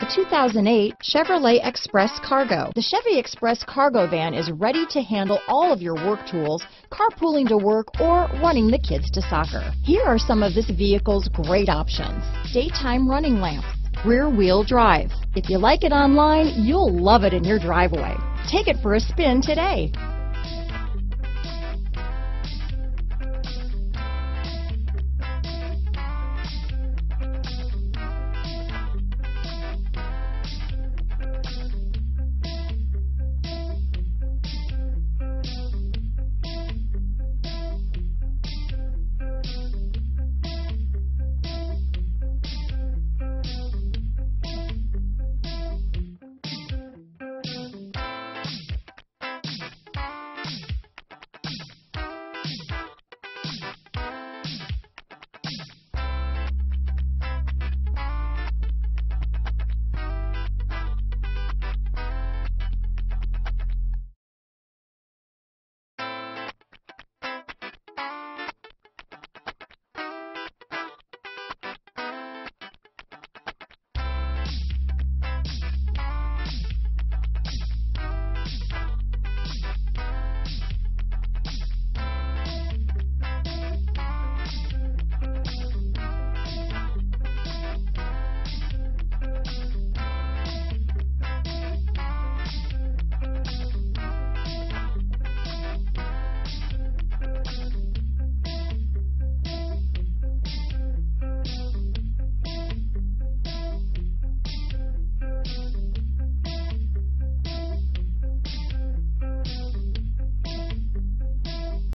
The 2008 Chevrolet Express Cargo. The Chevy Express Cargo van is ready to handle all of your work tools, carpooling to work, or running the kids to soccer. Here are some of this vehicle's great options. Daytime running lamps, rear wheel drive. If you like it online, you'll love it in your driveway. Take it for a spin today.